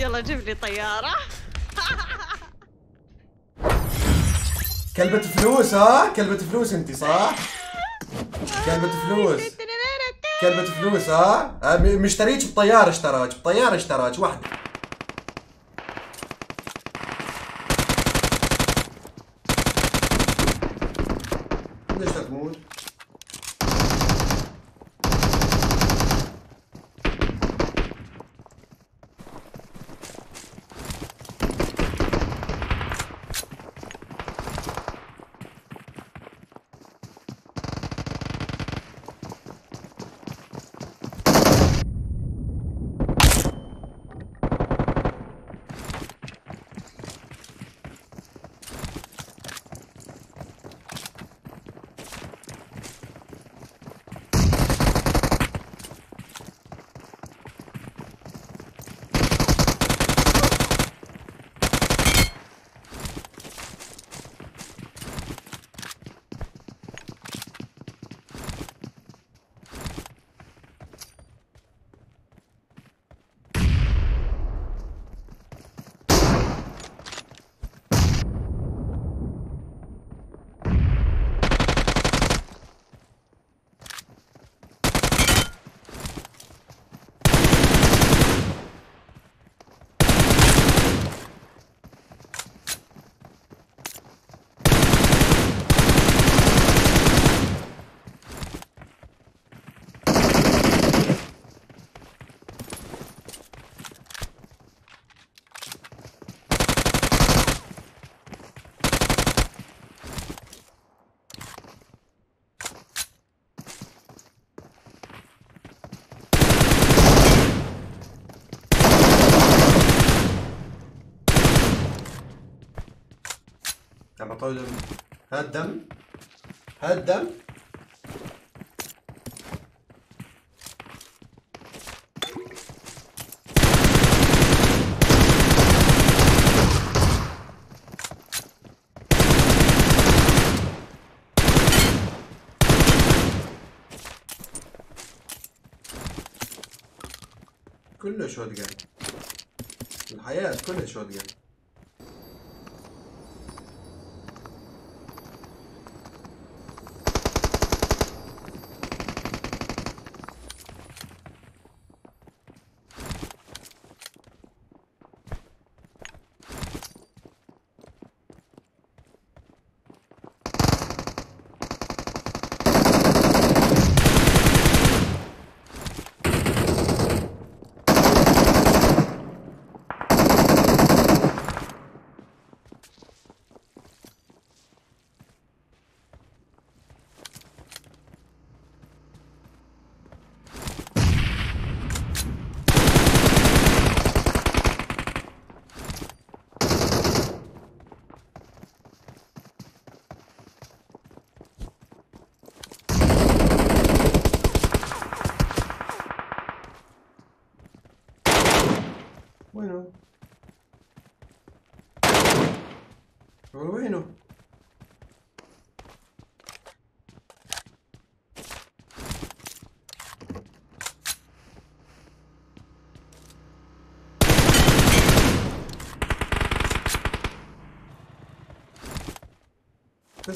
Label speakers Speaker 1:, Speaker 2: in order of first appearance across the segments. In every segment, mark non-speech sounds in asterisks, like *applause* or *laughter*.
Speaker 1: يلا جيب لي طيارة. *laughs*
Speaker 2: كلبة فلوس ها؟ كلبة فلوس انت صح؟ كلبة فلوس. *laughs* كلبة فلوس ها؟ آه، م- مشتريك بطيارة اشتراك بطيارة اشتراك واحدة عم بطول دم هات دم. هات دم. كله شوت جان الحياة كلها شوت جان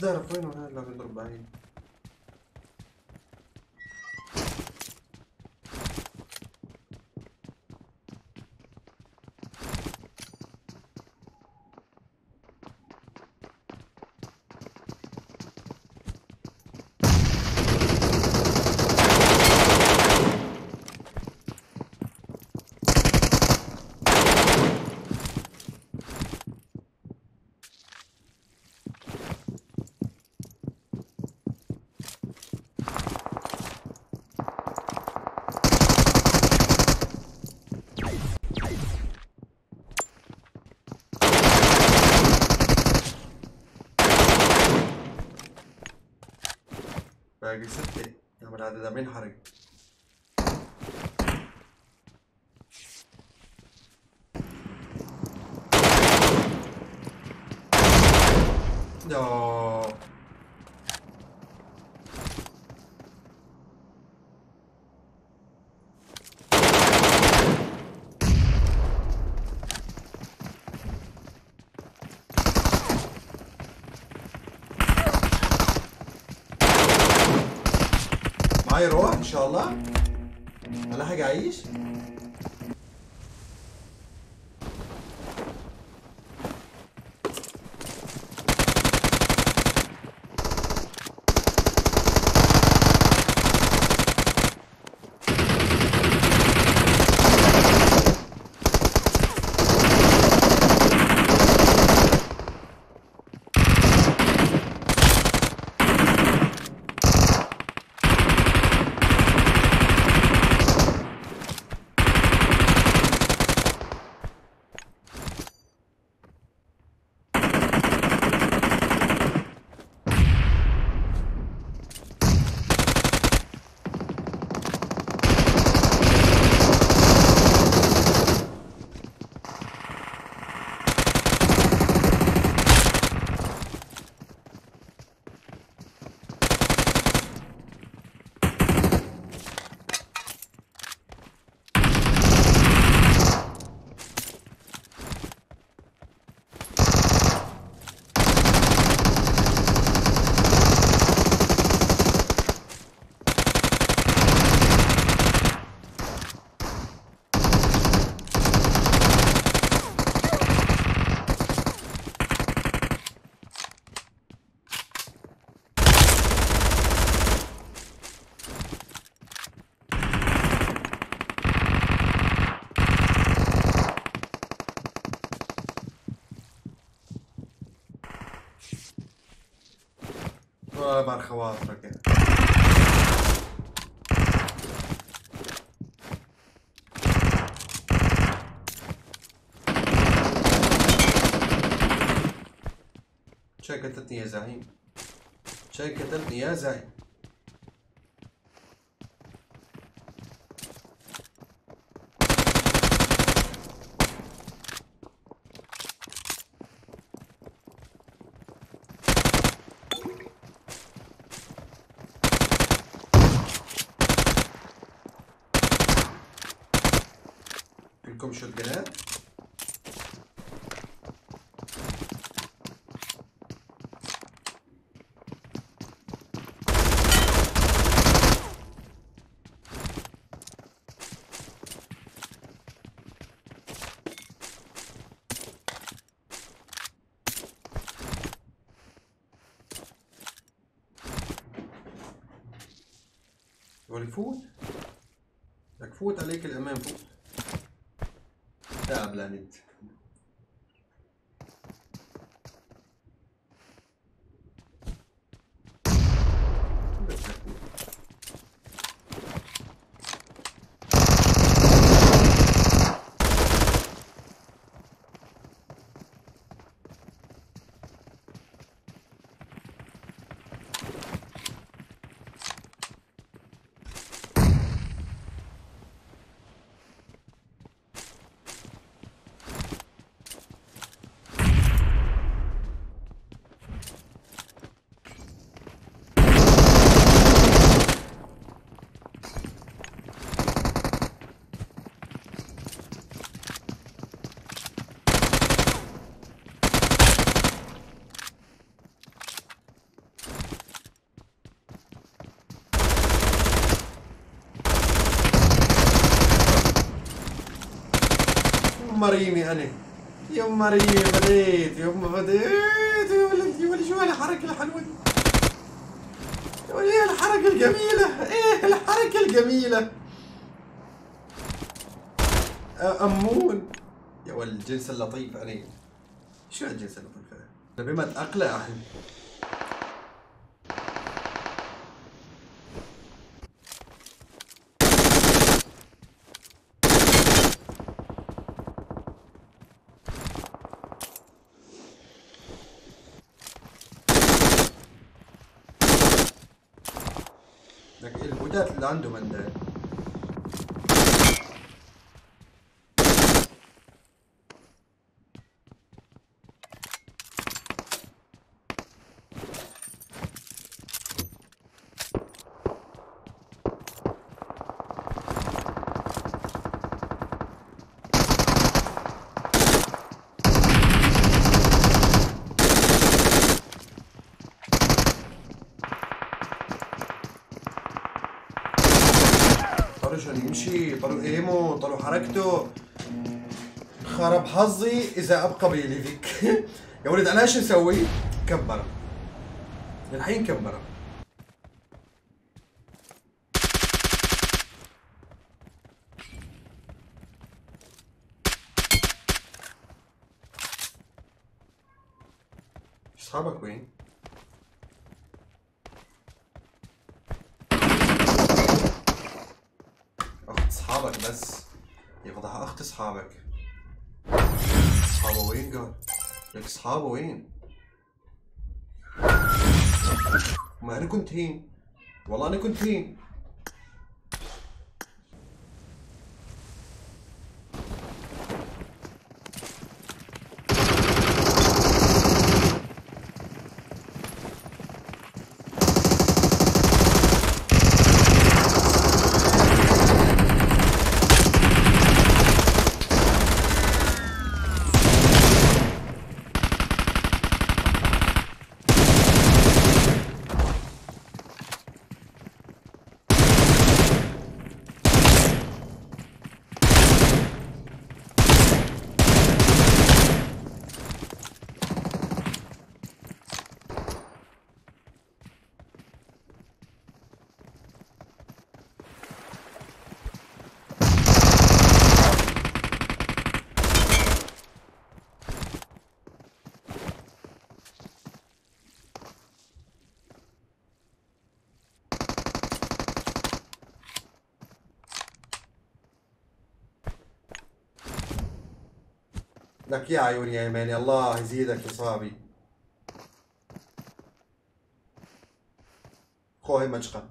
Speaker 2: بس تعرف وينه هلا بنضرب بعيد Guiseppe da me la de també en شاء الله. هلا حق اعيش بار خواطرك شاي قتلتني يا زعيم شاي قتلتني يا زعيم عندكم شوت جنات ولفوت لك فوت عليك الأمام فوت. لعنت يما ريمي أنا. يما ريمي بديت يما بديت يا ولد يا ولد شو هالحركة الحلوة؟ دي يا ولد إيه الحركة الجميلة؟ إيه الحركة الجميلة؟ أمون. يا ولد الجنس اللطيف أنا. شو هالجنس اللطيف هذا؟ بما تأقلع. that Landu there? عنده من طلوا إيمو طلوا حركته. خرب حظي إذا أبقى بيليفك *laughs* يا ولد أنا شو أسوي؟ كبرة. الحين كبرة اصحابك وين؟ اخت اصحابك بس يفضح اخت اصحابك وين قال؟ لك اصحابه وين؟ ما أنا كنت هين والله أنا كنت هين لك يا عيوني يا إيماني الله يزيدك اصابي خوهي مجقة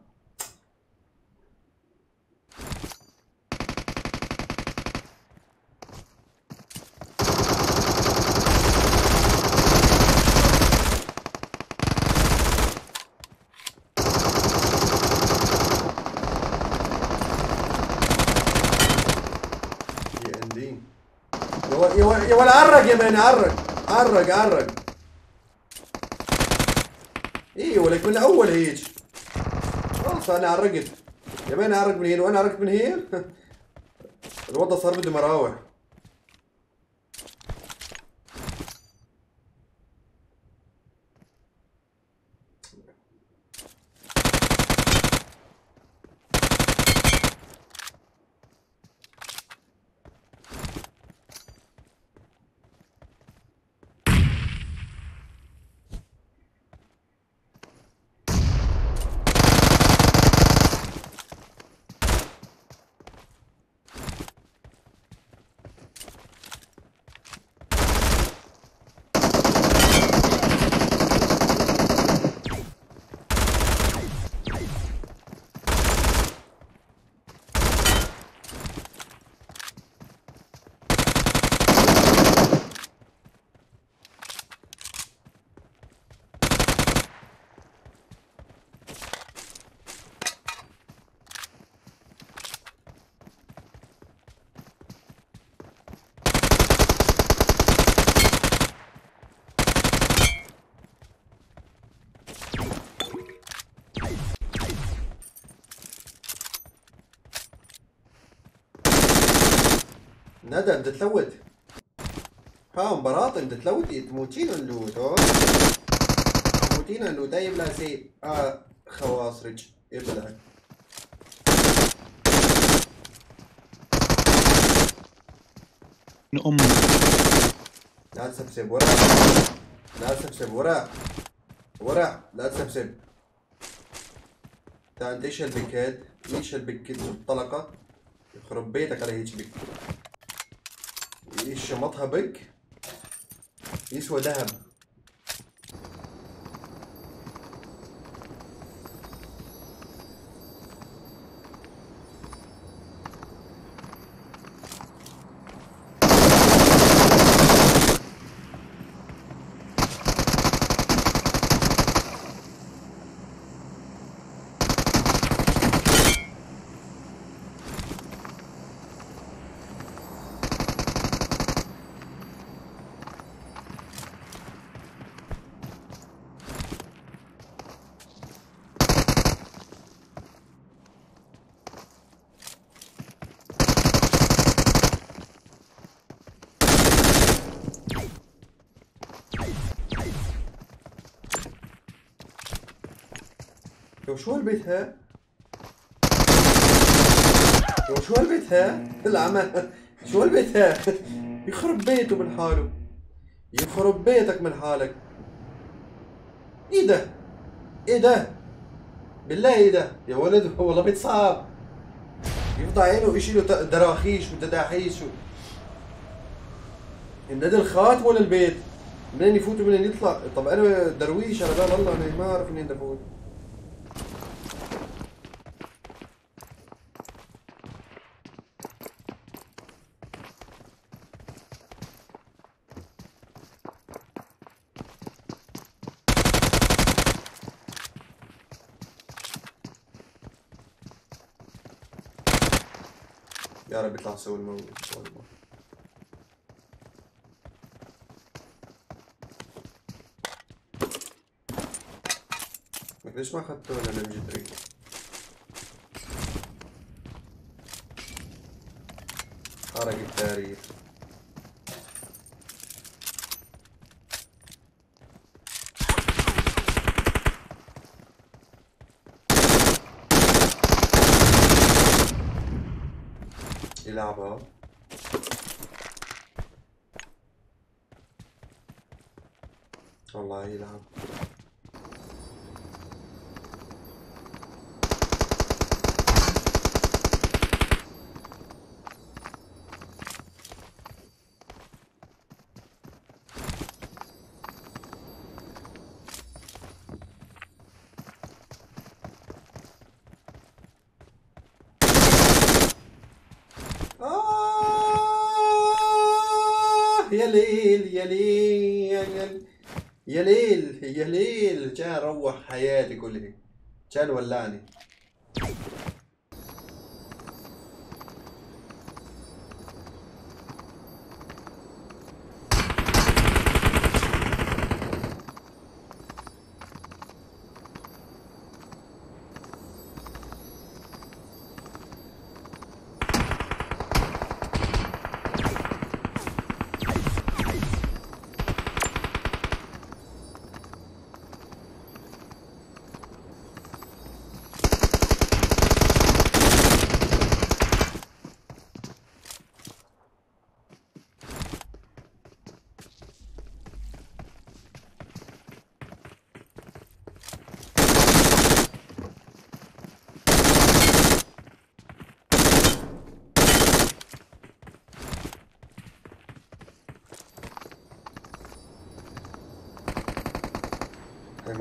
Speaker 2: يا ولا عرق يا مان عرق عرق عرق إيه ولك من اول هيك خلاص أنا عرقت يا مان عرق من هنا وأنا عرقت من هنا الوضع صار بده مراوح ندى انت تلوت ها مباراة انت تلوتي تموتين اللوت ها تموتين اللوت اي بلا سيب آه خواصرج ابلع
Speaker 1: ام
Speaker 2: لا تسبسب ورا. لا تسبسب ورا. ورا لا تسبسب. تعال إيش البكات إيش البكات الطلقة يخرب بيتك على هيك بك. شمطها بك يسوى ذهب شو هالبيت ها؟ شو هالبيت ها؟ العمى شو هالبيت ها؟ يخرب بيته من حاله يخرب بيتك من حالك إيه ده؟ إيه ده؟ بالله إيه ده؟ يا ولد والله بيت صعب يفضى عينه ويشيلوا دراخيش ودداحيش و... النادي الخاتم ولا البيت؟ منين يفوت ومنين يطلع؟ طب أنا درويش على بال الله أنا ما أعرف منين افوت يا رب يطلع سوي الموت ليش ما اخذته أنا جي 3 حرق التاريخ 好吧，到哪里了？يا ليل يا ليل. كان روح حياتي كلها. كان ولعني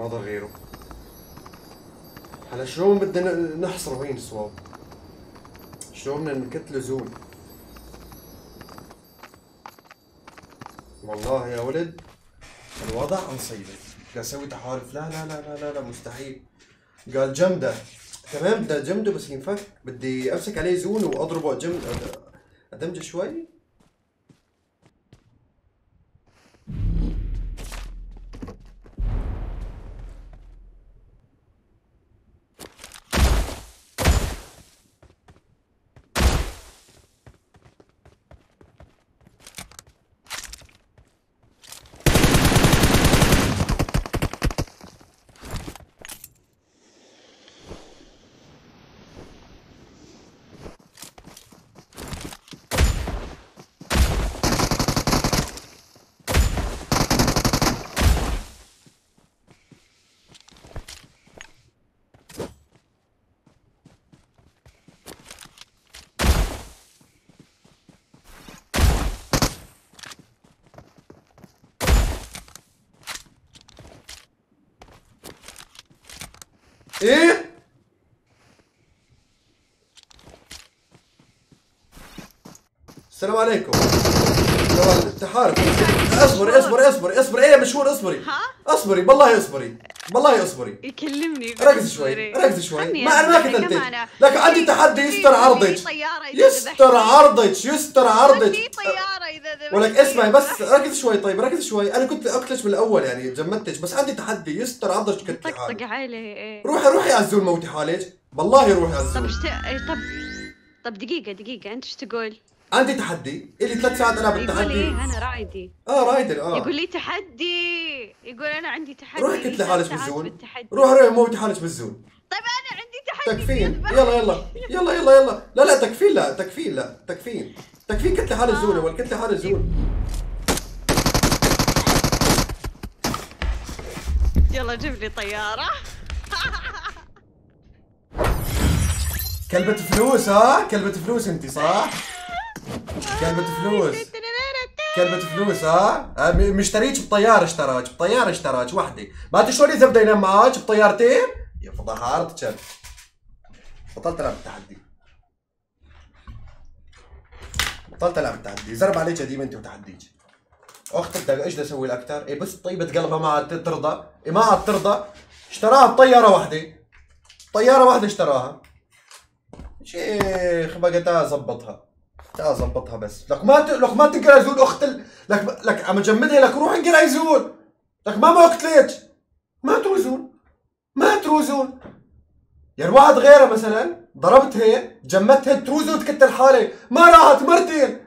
Speaker 2: ضل غيره. هلا شلون بدنا نحصره وين الصواب؟ شلون بدنا نكتله زون؟ والله يا ولد الوضع مصيبة. قال سوي تحالف. لا لا لا لا لا, لا مستحيل. قال جمدة. تمام بدي جمده بس ينفك. بدي أمسك عليه زون وأضربه جمد أدمجه شوي. إيه؟ السلام عليكم. تحارب اصبري اصبري اصبري اصبري. إيه مشهور اصبري. اصبري بالله اصبري. بالله اصبري.
Speaker 1: يكلمني
Speaker 2: ركزي شوي ركزي شوي. ما أنا ما كتبت لكن عندي تحدي يستر عرضك. يستر عرضك يستر عرضك. ولك اسمعي بس ركزي شوي طيب ركزي شوي. أنا كنت اقتلش من الأول يعني جمدتش بس عندي تحدي. يستر عرضك كتلي
Speaker 1: طقطق عليه إيه.
Speaker 2: روحي روحي عزول موتي حالك. والله روحي عزول
Speaker 1: طب اشت... طب طب دقيقة دقيقة أنت إيش تقول؟
Speaker 2: عندي تحدي. إلي ثلاث ساعات ألعب
Speaker 1: يقول
Speaker 2: التحدي
Speaker 1: إيه أنا رايدي.
Speaker 2: آه رايدر آه.
Speaker 1: يقول لي تحدي. يقول أنا عندي تحدي.
Speaker 2: روحي كتلي حالك
Speaker 1: بالتحدي.
Speaker 2: روحي روحي موتي حالك بالزون.
Speaker 1: طيب أنا
Speaker 2: تكفين. يلا يلا يلا يلا يلا. لا لا تكفين لا تكفين لا تكفين. تكفين كتلة حال الزون ولا كتلة حال الزون
Speaker 1: يلا جيب لي طيارة. *laughs*
Speaker 2: كلبة فلوس ها؟ كلبة فلوس انت صح؟ كلبة فلوس. كلبة فلوس ها؟ آه، م- مشتريك بطيارة اشتراك بطيارة اشتراك وحدة ما اذا بده ينام معاك بطيارتين؟ يا فضحارت كلب بطلت ألعب التحدي. بطلت ألعب التحدي. زرب عليك قديم أنت وتحديك. أختك بدك إيش بدي أسوي لك أكثر؟ إيه بس طيبة قلبها ما عاد ترضى. إيه ما عاد ترضى. اشتراها بطيارة واحدة. طيارة واحدة اشتراها. شيخ بقى تعال زبطها تعال زبطها بس. لك ما ت... لك ما تنقرا يزول أخت ال... لك لك عم جمدها لك روح انقرأ يزول. لك ما ما وقت ليش؟ ما تروزون. ما تروزون. يعني واحد غيره مثلا ضربت هيك جمدت هيك تروزون تكتل حالي ما راحت مرتين.